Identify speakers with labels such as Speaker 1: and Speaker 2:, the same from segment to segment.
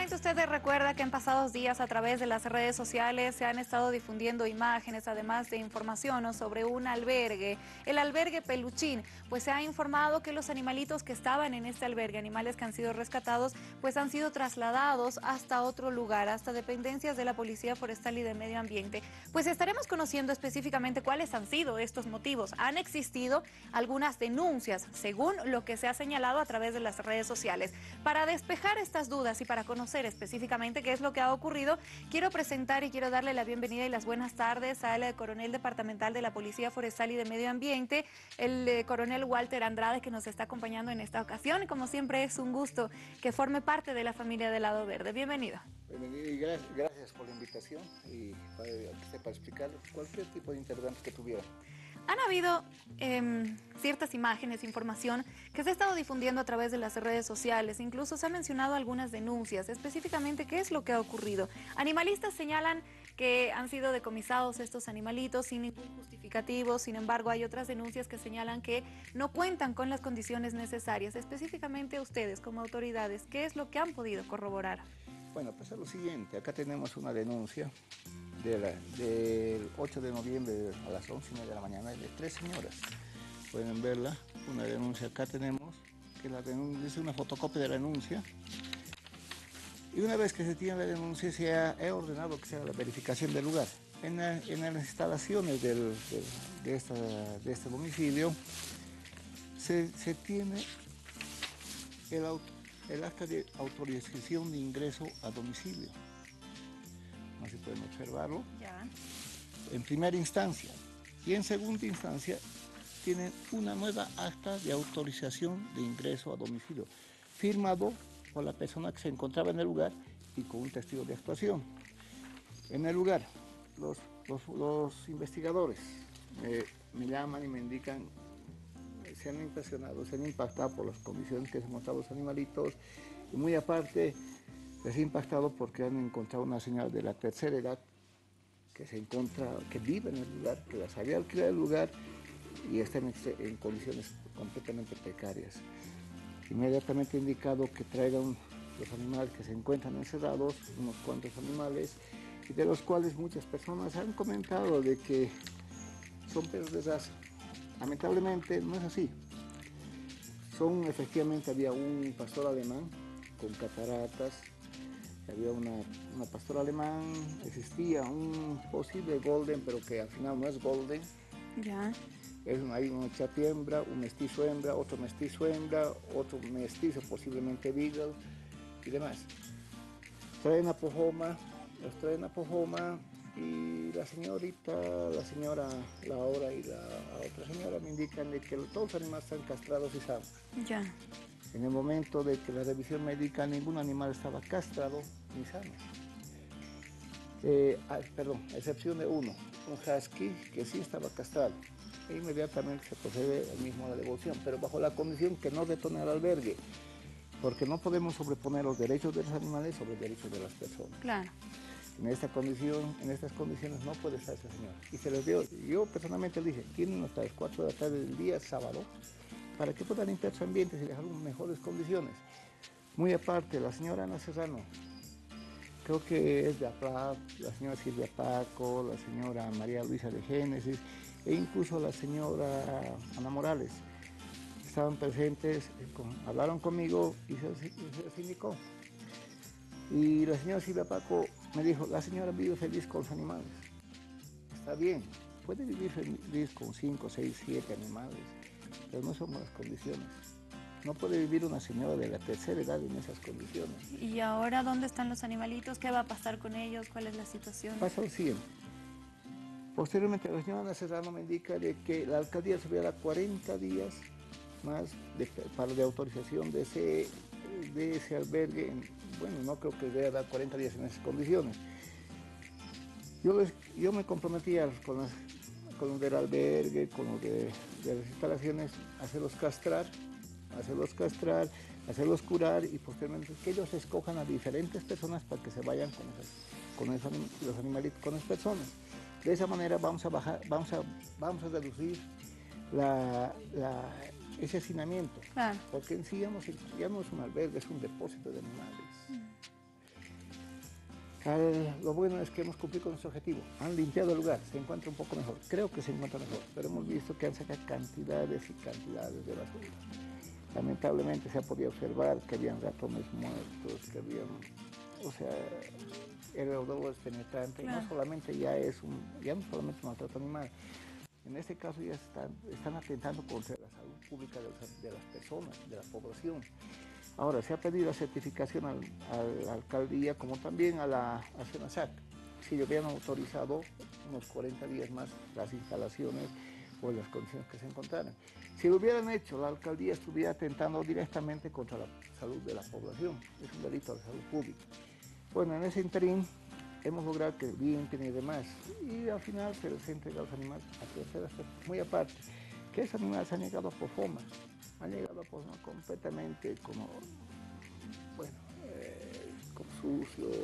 Speaker 1: Seguramente usted recuerda que en pasados días a través de las redes sociales se han estado difundiendo imágenes, además de información sobre un albergue, el albergue Peluchín. Pues se ha informado que los animalitos que estaban en este albergue, animales que han sido rescatados, pues han sido trasladados hasta otro lugar, hasta dependencias de la Policía Forestal y de Medio Ambiente. Pues estaremos conociendo específicamente cuáles han sido estos motivos. Han existido algunas denuncias, según lo que se ha señalado a través de las redes sociales. Para despejar estas dudas y para conocer específicamente qué es lo que ha ocurrido, quiero presentar y quiero darle la bienvenida y las buenas tardes al coronel departamental de la Policía Forestal y de Medio Ambiente, el eh, coronel Walter Andrade, que nos está acompañando en esta ocasión. Como siempre, es un gusto que forme parte de la familia del Lado Verde. Bienvenido.
Speaker 2: Bienvenido y gracias, por la invitación y para, para explicar cualquier tipo de interrogantes que tuviera.
Speaker 1: Han habido em, ciertas imágenes, información que se ha estado difundiendo a través de las redes sociales, incluso se han mencionado algunas denuncias, específicamente qué es lo que ha ocurrido. Animalistas señalan que han sido decomisados estos animalitos sin ningún justificativo, sin embargo hay otras denuncias que señalan que no cuentan con las condiciones necesarias. Específicamente ustedes como autoridades, ¿qué es lo que han podido corroborar?
Speaker 2: Bueno, pues es lo siguiente, acá tenemos una denuncia del 8 de noviembre a las 11 y media de la mañana de tres señoras. Pueden verla, una denuncia acá tenemos, que la denuncia, es una fotocopia de la denuncia. Y una vez que se tiene la denuncia, se ha ordenado que se haga la verificación del lugar. En, las instalaciones de, este domicilio se, tiene el, el acta de autorización de ingreso a domicilio si pueden observarlo. En primera instancia. Y en segunda instancia tienen una nueva acta de autorización de ingreso a domicilio, firmado por la persona que se encontraba en el lugar y con un testigo de actuación. En el lugar, los, los, investigadores me llaman y me indican, se han impresionado, se han impactado por las condiciones que se mostraron los animalitos, y muy aparte, ha impactado porque han encontrado una señora de la tercera edad que se encuentra, que vive en el lugar, que las había alquilado el lugar y está en, condiciones completamente precarias. Inmediatamente he indicado que traigan los animales que se encuentran encerrados, unos cuantos animales, y de los cuales muchas personas han comentado de que son perros de raza. Lamentablemente no es así. Son efectivamente, había un pastor alemán con cataratas, había una, una pastora alemán, existía un posible golden, pero que al final no es golden.
Speaker 1: Ya.
Speaker 2: Es, hay una chati hembra, un mestizo hembra, otro mestizo hembra, otro mestizo posiblemente beagle y demás. Traen a Pojoma, los traen a Pojoma y la señorita, la señora Laura y la otra señora me indican de que todos los animales están castrados y sanos.
Speaker 1: Ya.
Speaker 2: En el momento de que la revisión médica ningún animal estaba castrado ni sano. Eh, perdón, a excepción de uno, un husky que sí estaba castrado. E inmediatamente se procede al mismo a la devolución, pero bajo la condición que no detone al albergue, porque no podemos sobreponer los derechos de los animales sobre los derechos de las personas.
Speaker 1: Claro.
Speaker 2: En esta condición, en estas condiciones no puede estar ese señor. Y se les dio, yo personalmente le dije, tienen hasta las 4 de la tarde del día sábado para que puedan limpiar su ambiente y dejar en mejores condiciones. Muy aparte, la señora Ana Serrano, que es de APLAP, la señora Silvia Paco, la señora María Luisa de Génesis e incluso la señora Ana Morales. Estaban presentes, eh, hablaron conmigo y se, se indicó. Y la señora Silvia Paco me dijo, la señora vive feliz con los animales. Está bien, puede vivir feliz con 5, 6, 7 animales pero no son las condiciones. No puede vivir una señora de la tercera edad en esas condiciones.
Speaker 1: ¿Y ahora dónde están los animalitos? ¿Qué va a pasar con ellos? ¿Cuál es la situación?
Speaker 2: Pasa lo siguiente. Posteriormente, la señora Serrano me indica de que la alcaldía se va a dar 40 días más de, para de autorización de ese, de ese albergue. Bueno, no creo que deba dar 40 días en esas condiciones. Yo, yo me comprometía con las con los del albergue, con los de, las instalaciones, hacerlos castrar, hacerlos castrar, hacerlos curar y posteriormente que ellos escojan a diferentes personas para que se vayan con, con los animalitos, con las personas. De esa manera vamos a bajar, vamos a, vamos a reducir ese hacinamiento. Porque en sí ya no, es un albergue, es un depósito de animales. lo bueno es que hemos cumplido con nuestro objetivo. Han limpiado el lugar, se encuentra un poco mejor. Creo que se encuentra mejor, pero hemos visto que han sacado cantidades y cantidades de basura. Lamentablemente se ha podido observar que habían ratones muertos, que habían, o sea, el odor es penetrante. No solamente ya es un, ya no solamente maltrato animal. En este caso ya están, están atentando contra la salud pública de, las personas, de la población. Ahora, se ha pedido la certificación a la alcaldía como también a la a SENASAC. Si le hubieran autorizado unos 40 días más las instalaciones o las condiciones que se encontraran. Si lo hubieran hecho, la alcaldía estuviera atentando directamente contra la salud de la población. Es un delito de salud pública. Bueno, en ese interín hemos logrado que limpien y demás. Y al final se les ha entregado los animales a terceras Muy aparte, que esos animales han llegado a Pofoma. Han llegado a Pofoma completamente como, bueno, eh, como sucios.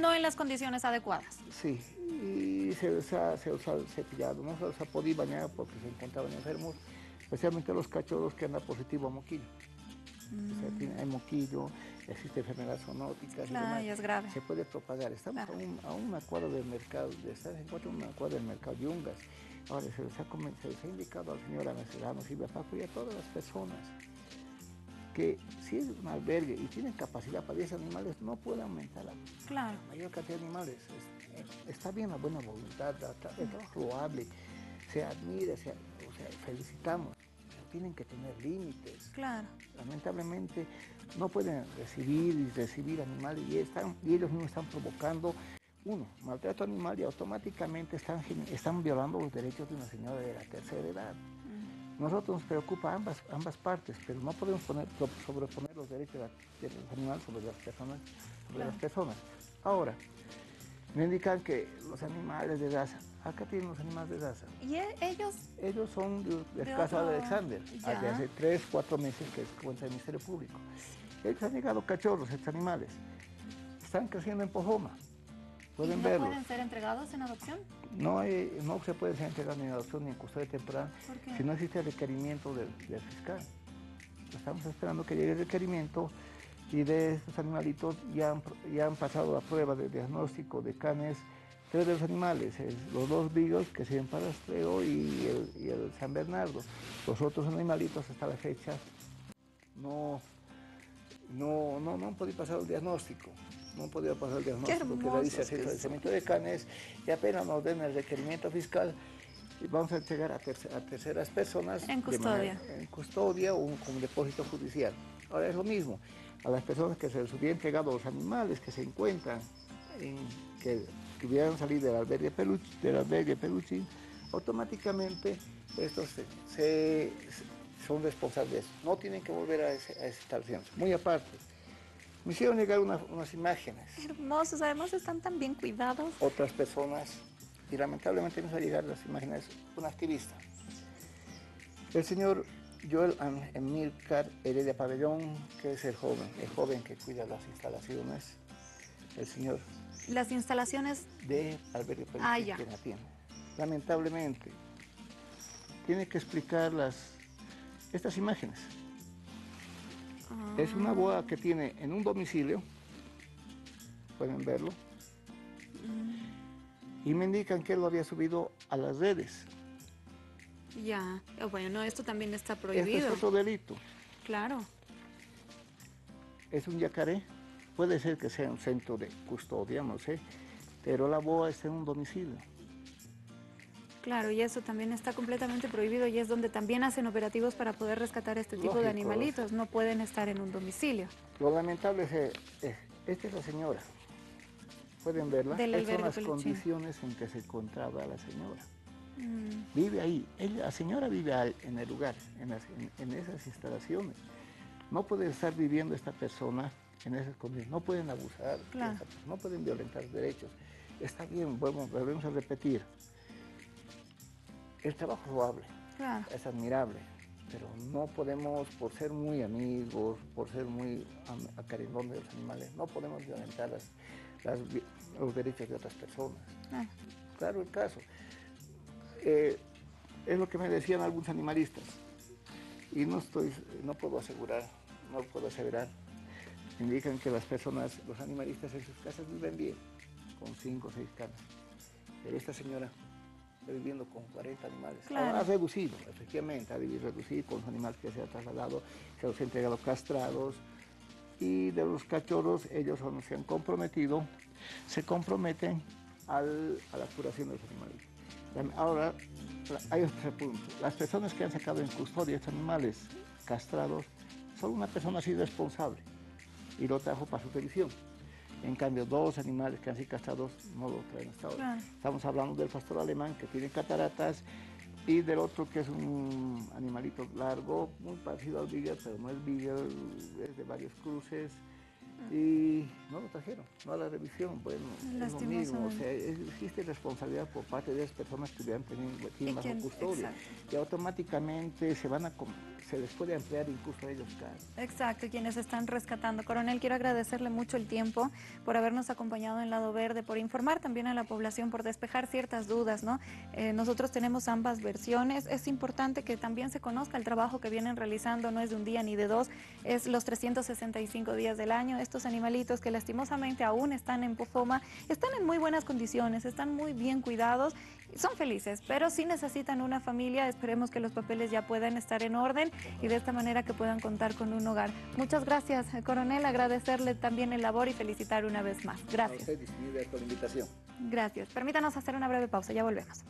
Speaker 1: No en las condiciones adecuadas.
Speaker 2: Sí, y se les ha, se los ha cepillado. No se los ha podido bañar porque se encontraban enfermos, especialmente los cachorros que andan positivo a moquillo. O sea, mm. hay moquillo, existe enfermedad zoonótica.
Speaker 1: Claro, y, es grave.
Speaker 2: Se puede propagar. Estamos a, un, a una cuadra del mercado, se encuentra una cuadra del mercado Yungas. Ahora se les ha, se les ha indicado al señor Anacelano Silvia Paco y a todas las personas que si es un albergue y tienen capacidad para 10 animales, no puede aumentar la, mayor cantidad de animales. está bien la buena voluntad, el trabajo loable, se admira, se, o sea, felicitamos tienen que tener límites.
Speaker 1: Claro.
Speaker 2: Lamentablemente no pueden recibir y recibir animales y, están, y ellos mismos están provocando, uno, maltrato animal y automáticamente están, están violando los derechos de una señora de la tercera edad. Nosotros nos preocupa ambas, ambas partes, pero no podemos poner, sobreponer los derechos de, los animales sobre las personas. Sobre las personas. Ahora, me indican que los animales de raza, acá tienen los animales de raza.
Speaker 1: ¿Y e-, ellos?
Speaker 2: Ellos son de, casa de Alexander, hace tres, cuatro meses que cuenta el Ministerio Público. Ellos han llegado cachorros, estos animales. Están creciendo en Pojoma. Pueden
Speaker 1: ¿Y
Speaker 2: no
Speaker 1: pueden ser entregados en adopción?
Speaker 2: No, no se pueden ser entregados ni en adopción ni en custodia temporal si no existe el requerimiento del, del fiscal. Estamos esperando que llegue el requerimiento y de estos animalitos ya han, ya han pasado la prueba de diagnóstico de canes, tres de los animales, los dos vigos que sirven para rastreo y el, y el San Bernardo. Los otros animalitos hasta la fecha no, no, no, no han podido pasar el diagnóstico. No podido pasar el diagnóstico que le dice el fallecimiento de canes y apenas nos den el requerimiento fiscal y vamos a entregar a, terceras personas
Speaker 1: en custodia,
Speaker 2: en custodia o como depósito judicial. Ahora es lo mismo, a las personas que se les hubiera entregado los animales que se encuentran, en, que, que, hubieran salido del albergue, peluch, del albergue peluchín, automáticamente estos se, son responsables. No tienen que volver a, ese, a esa instalación. Muy aparte, me hicieron llegar unas imágenes.
Speaker 1: Hermosos, además están tan bien cuidados.
Speaker 2: Otras personas, y lamentablemente nos ha llegado las imágenes, un activista. El señor Joel Emilcar Heredia Pabellón, que es el joven, el joven que cuida las instalaciones, el señor.
Speaker 1: Las instalaciones
Speaker 2: de albergue ah, ya. tiene. Lamentablemente, tiene que explicar las, estas imágenes. Es una boa que tiene en un domicilio, pueden verlo, mm. y me indican que él lo había subido a las redes.
Speaker 1: Ya, eh, bueno, esto también está prohibido.
Speaker 2: Este es otro delito.
Speaker 1: Claro.
Speaker 2: Es un yacaré, puede ser que sea un centro de custodia, no sé, pero la boa está en un domicilio.
Speaker 1: Claro, y eso también está completamente prohibido y es donde también hacen operativos para poder rescatar este tipo de animalitos. No pueden estar en un domicilio.
Speaker 2: Lo lamentable es que eh, esta es la señora. Pueden verla. Estas son las condiciones en que se encontraba la señora. Mm. Vive ahí, la señora vive en el lugar, en, esas instalaciones. No puede estar viviendo esta persona en esas condiciones, no pueden abusar, no pueden violentar derechos. Está bien, volvemos a repetir. El trabajo es loable, es admirable, pero no podemos, por ser muy amigos, por ser muy acariñosos de los animales, no podemos violentar los derechos de otras personas. Ah. Claro, el caso. Eh, es lo que me decían algunos animalistas. Y no estoy, no puedo asegurar, no puedo asegurar, indican que las personas, los animalistas en sus casas viven bien, con 5 o 6 camas. Pero esta señora está viviendo con 40 animales. Ha reducido, efectivamente, ha reducido con los animales que se han trasladado, se los ha entregado castrados. Y de los cachorros, ellos se han comprometido, se comprometen a la curación de los animales. Ahora, hay otro punto. Las personas que han sacado en custodia estos animales castrados, solo una persona ha sido responsable y lo trajo para su televisión. En cambio, dos animales que han sido castrados no lo traen hasta ahora. Estamos hablando del pastor alemán que tiene cataratas y del otro que es un animalito largo, muy parecido al Beagle, pero no es Beagle, es de varios cruces y no lo trajeron, no a la revisión. Bueno, es lo mismo, o sea, existe responsabilidad por parte de las personas que hubieran tenido bajo custodia y automáticamente se van a se les puede ampliar incluso a ellos casos.
Speaker 1: Exacto, quienes están rescatando. Coronel, quiero agradecerle mucho el tiempo por habernos acompañado en Lado Verde, por informar también a la población, por despejar ciertas dudas, ¿no? Eh, nosotros tenemos ambas versiones. Es importante que también se conozca el trabajo que vienen realizando, no es de un día ni de dos, es los 365 días del año. Estos animalitos que lastimosamente aún están en Pofoma, están en muy buenas condiciones, están muy bien cuidados, son felices, pero si necesitan una familia, esperemos que los papeles ya puedan estar en orden y de esta manera que puedan contar con un hogar. Muchas gracias, coronel, agradecerle también el labor y felicitar una vez más. Gracias.
Speaker 2: A usted, por la invitación.
Speaker 1: Gracias. Permítanos hacer una breve pausa, ya volvemos.